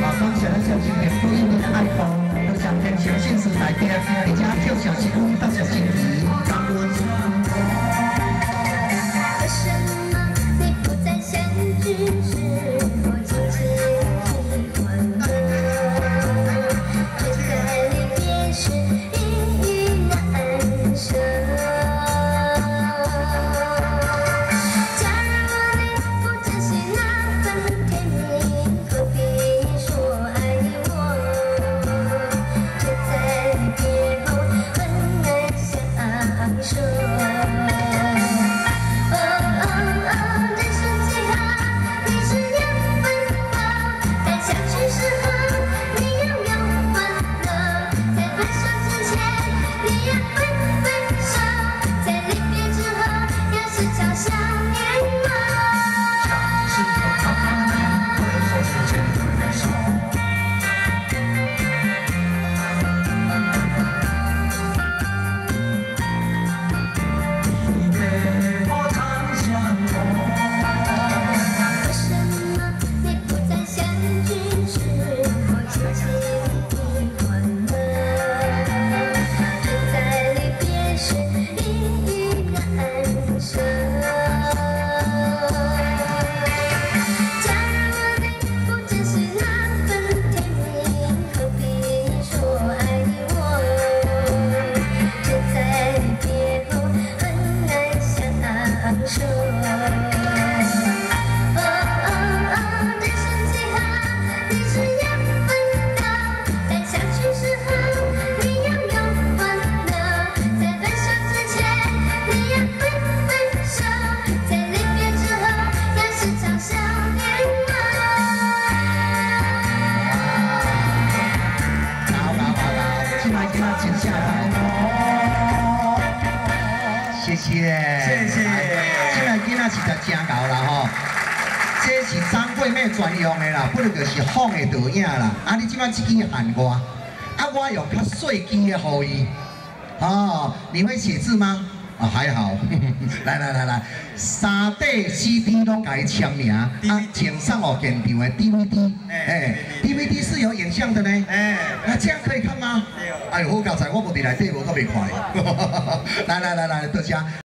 马上想要小心点，注意你的爱好，都想跟小镜子来第二次，要家就小心。他请下来。谢谢，谢谢这个囡仔是真真够啦吼。这是张惠妹专用的啦，不如就是仿的导影啦。啊，你即摆这支喊我，啊，我用较细支的给伊。哦，你会写字吗？啊、还好。来来来来，三块 CD 都改签名，啊，请上我现场的 DVD，哎，DVD 是有影像的呢。哎，那，这样可以看吗？哎呦，好刚才我无伫内底，我可袂看。来来来来，大家。